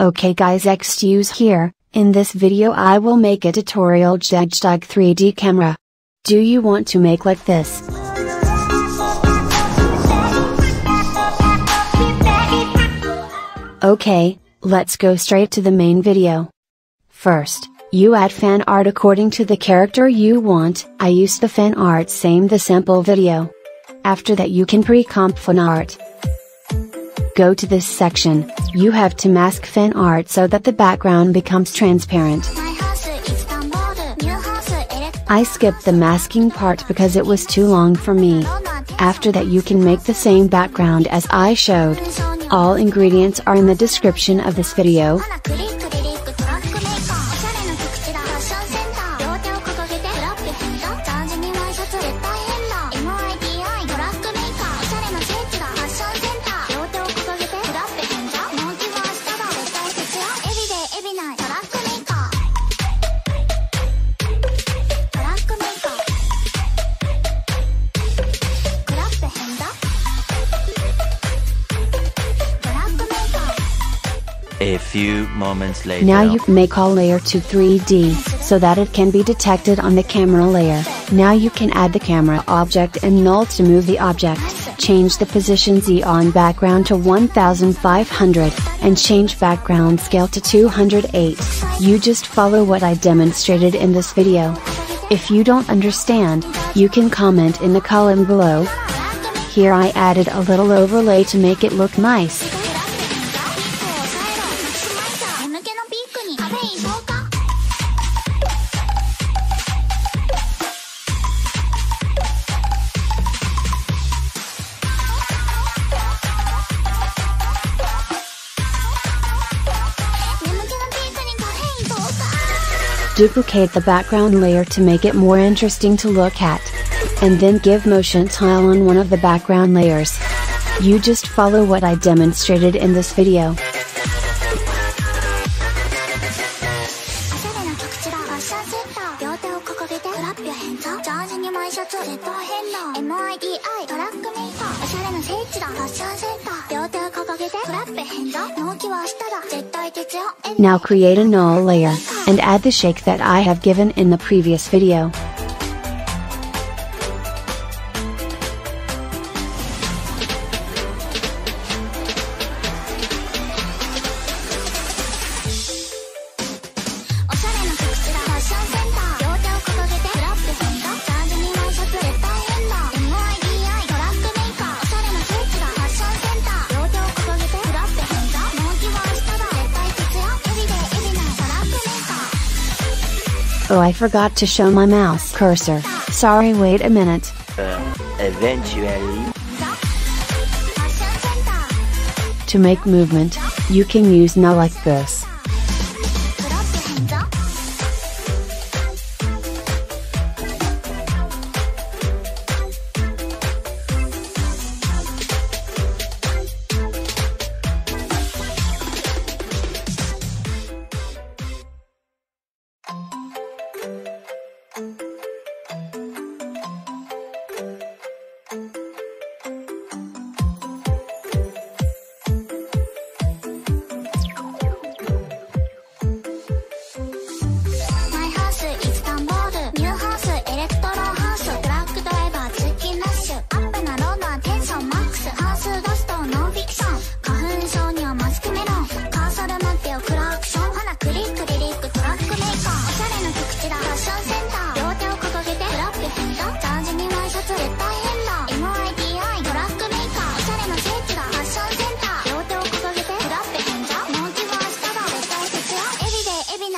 Okay guys excuse here, in this video I will make a tutorial JPEG 3D camera. Do you want to make like this? Okay, let's go straight to the main video. First, you add fan art according to the character you want, I use the fan art same the sample video. After that you can pre-comp fan art. Go to this section, you have to mask fan art so that the background becomes transparent. I skipped the masking part because it was too long for me. After that you can make the same background as I showed. All ingredients are in the description of this video. A few moments later. Now you make all layer to 3D, so that it can be detected on the camera layer. Now you can add the camera object and null to move the object. Change the position Z on background to 1500, and change background scale to 208. You just follow what I demonstrated in this video. If you don't understand, you can comment in the column below. Here I added a little overlay to make it look nice. Duplicate the background layer to make it more interesting to look at. And then give motion tile on one of the background layers. You just follow what I demonstrated in this video. Now create a null layer, and add the shake that I have given in the previous video. Oh I forgot to show my mouse cursor, sorry wait a minute. Uh, eventually. To make movement, you can use now like this.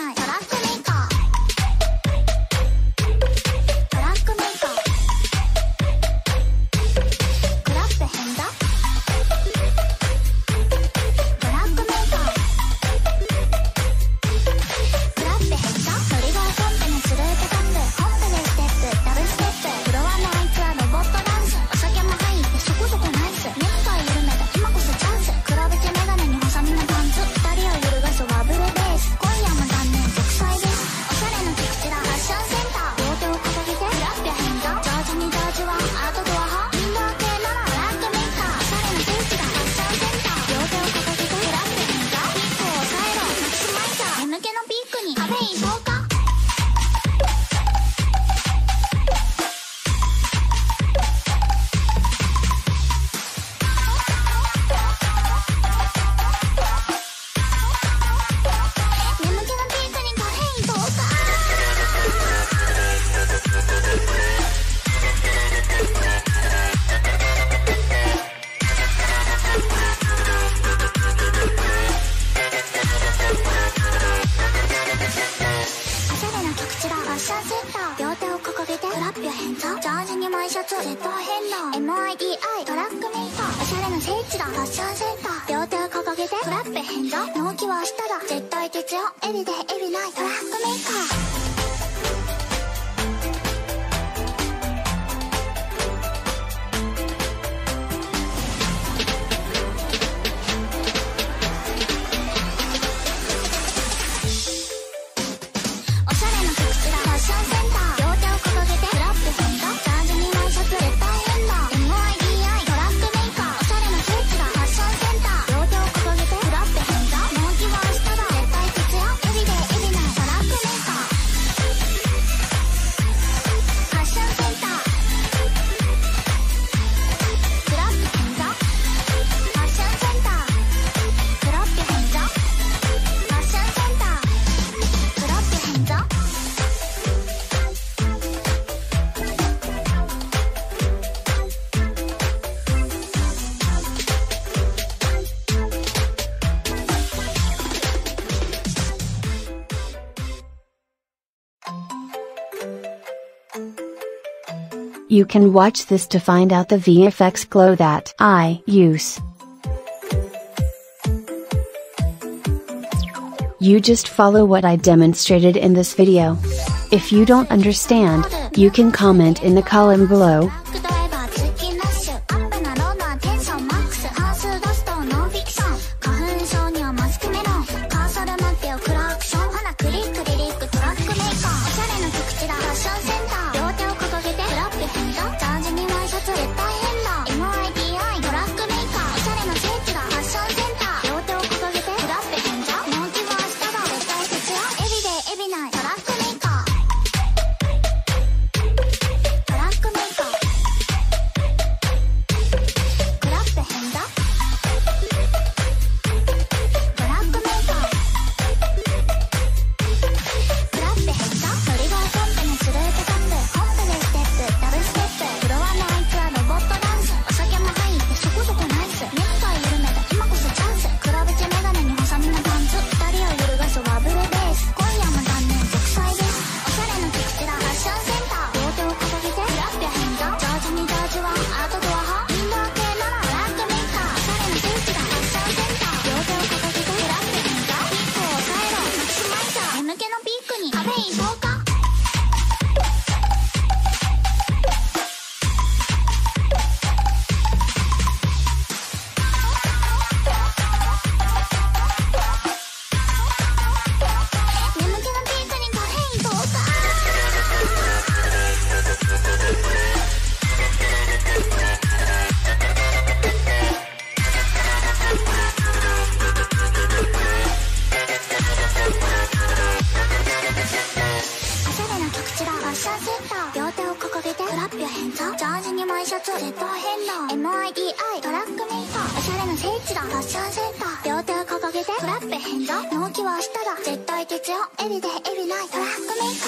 ない。センター両手を掲げてトラップ返上納期は明日だ絶対徹夜エビでエビないトラックメーカー。You can watch this to find out the VFX glow that I use. You just follow what I demonstrated in this video. If you don't understand, you can comment in the column below, MIDI トラックメーカーおしゃれな聖地だ。ファッションセンター。両手を掲げて。トラップ変動納期は明日だ。絶対徹夜エビでエビない。トラックメーカー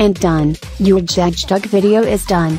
And done, your JegTug video is done.